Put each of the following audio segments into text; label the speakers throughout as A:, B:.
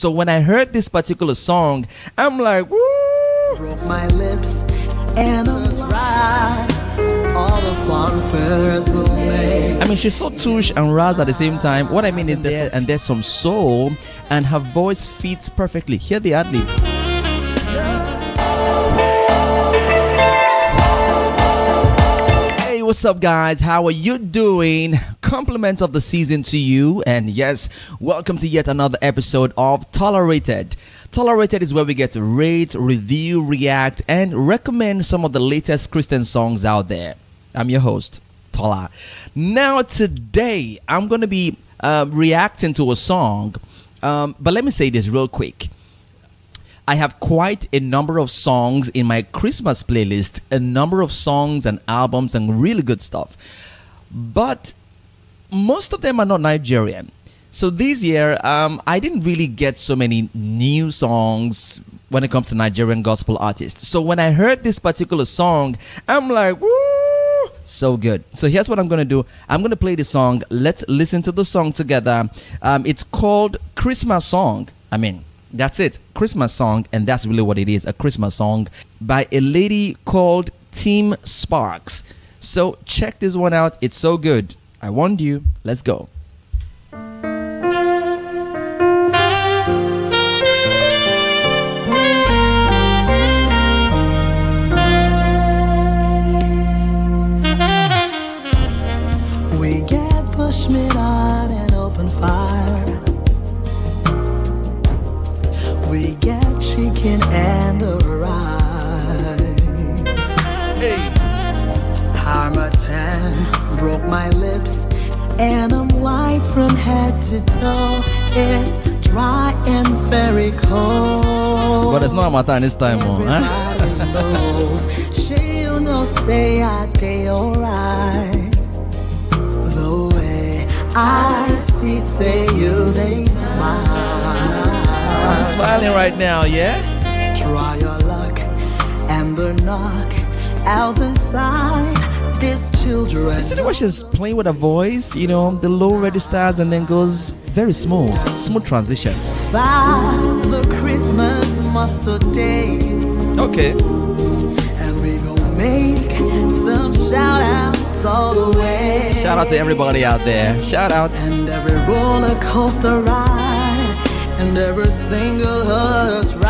A: So when I heard this particular song, I'm like, woo!
B: Broke my lips and I was right. All the fanfares will make.
A: I mean, she's so touche and raz at the same time. What I mean is there and there's some soul, and her voice fits perfectly. Hear the ad lib. What's up, guys? How are you doing? Compliments of the season to you, and yes, welcome to yet another episode of TOLArated. TOLArated is where we get to rate, review, react, and recommend some of the latest Christian songs out there. I'm your host, Tola. Now, today, I'm going to be uh, reacting to a song, um, but let me say this real quick. I have quite a number of songs in my Christmas playlist, a number of songs and albums and really good stuff. But most of them are not Nigerian. So this year, um, I didn't really get so many new songs when it comes to Nigerian gospel artists. So when I heard this particular song, I'm like, woo, so good. So here's what I'm gonna do. I'm gonna play the song. Let's listen to the song together. Um, it's called Christmas Song. I mean, that's it. Christmas song, and that's really what it is a Christmas song by a lady called Team Sparks. So check this one out. It's so good. I warned you. Let's go.
B: Toe. It's dry and very cold.
A: But it's not Matan this time, oh, eh?
B: huh? Knows. She, you know, say I day alright. The way I see, say you, they smile.
A: I'm smiling right now, yeah?
B: Try your luck and the knock out inside children.
A: You see the way she's playing with her voice, you know, the low registers and then goes very smooth, smooth transition.
B: By the Christmas mustard day,
A: Okay.
B: and we gon' make some shout outs all the way.
A: Shout out to everybody out there. Shout out.
B: And every roller coaster ride, and every single horse ride,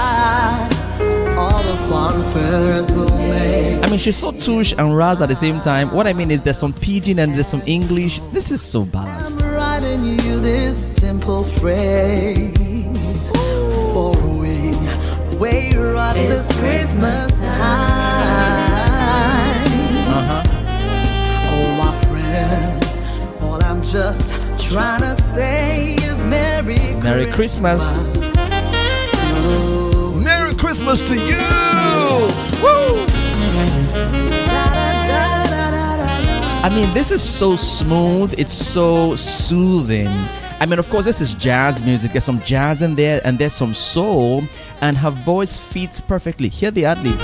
A: I mean, she's so touche and raz at the same time. What I mean is there's some pidgin and there's some English. This is so balanced.
B: I'm writing you this simple phrase for we way around this Christmas time.
A: Uh-huh.
B: Oh, my friends, all I'm just trying to say is Merry
A: Merry Christmas.
B: to
A: Merry Christmas to you! I mean, this is so smooth. It's so soothing. I mean, of course, this is jazz music. There's some jazz in there, and there's some soul, and her voice fits perfectly. Hear the ad lib.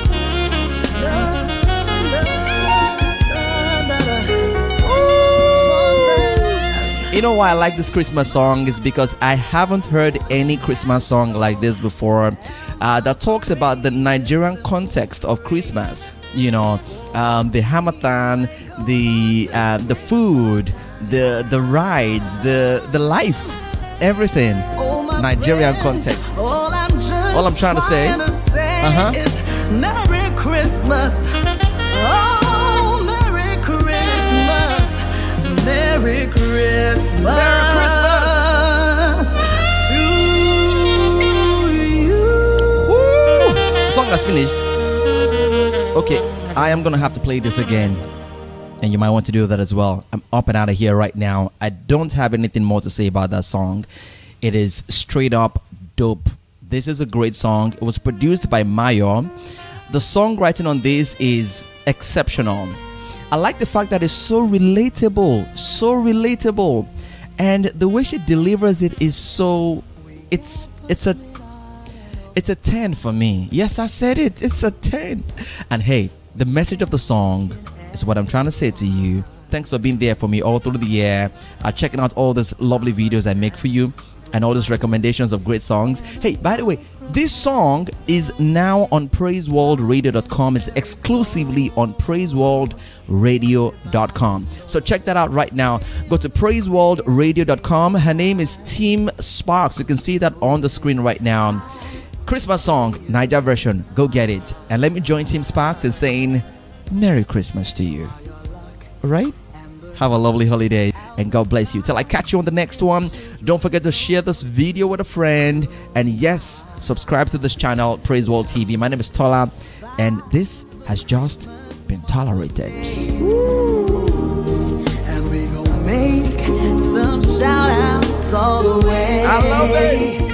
A: You know why I like this Christmas song is because I haven't heard any Christmas song like this before uh, that talks about the Nigerian context of Christmas. You know, um, the Harmattan, the uh, the food, the the rides, the the life, everything. Nigerian context.
B: All I'm,
A: All I'm trying to say, uh-huh.
B: is Merry Christmas. Oh, Merry Christmas. Merry Christmas.
A: Merry Okay, I am gonna have to play this again. And you might want to do that as well. I'm up and out of here right now. I don't have anything more to say about that song. It is straight up dope. This is a great song. It was produced by Mayo. The songwriting on this is exceptional. I like the fact that it's so relatable, so relatable. And the way she delivers it is so it's it's a it's a 10 for me. Yes, I said it. It's a 10. And hey, the message of the song is what I'm trying to say to you. Thanks for being there for me all through the year, uh, checking out all these lovely videos I make for you. and all these recommendations of great songs. Hey, by the way, this song is now on praiseworldradio.com. It's exclusively on praiseworldradio.com. So check that out right now. Go to praiseworldradio.com. Her name is Team Sparks. You can see that on the screen right now. Christmas song, Naija version. Go get it. And let me join Timsparks in saying Merry Christmas to you. All right? Have a lovely holiday and God bless you. Till I catch you on the next one, don't forget to share this video with a friend. And yes, subscribe to this channel, Praiseworld TV. My name is Tola, and this has just been TOLArated.
B: And we gon' make some shout outs all the way.
A: I love it.